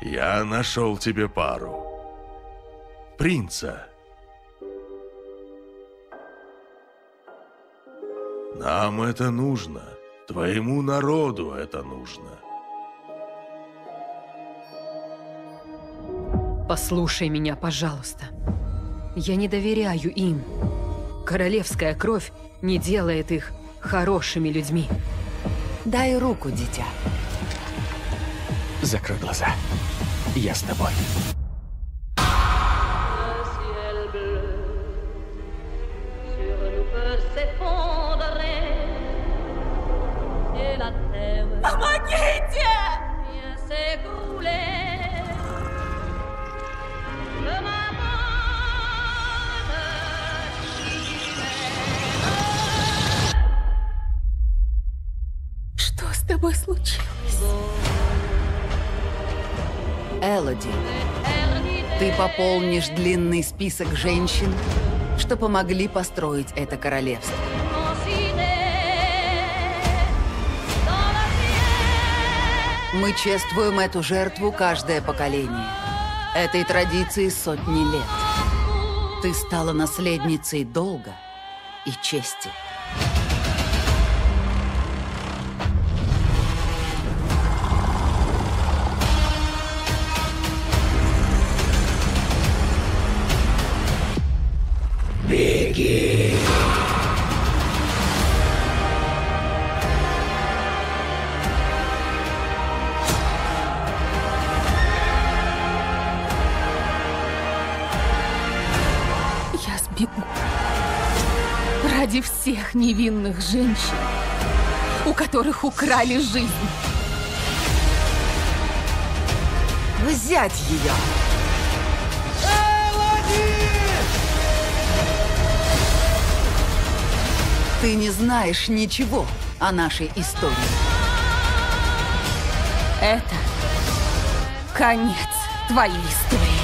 Я нашел тебе пару. Принца. Нам это нужно. Твоему народу это нужно. Послушай меня, пожалуйста. Я не доверяю им. Королевская кровь не делает их хорошими людьми. Дай руку, дитя. Закрой глаза. Я с тобой. Chimère. Что с тобой случилось? Элоди, ты пополнишь длинный список женщин, что помогли построить это королевство. Мы чествуем эту жертву каждое поколение. Этой традиции сотни лет. Ты стала наследницей долга и чести. Я сбегу. Ради всех невинных женщин, у которых украли жизнь. Взять ее! Ты не знаешь ничего о нашей истории. Это конец твоей истории.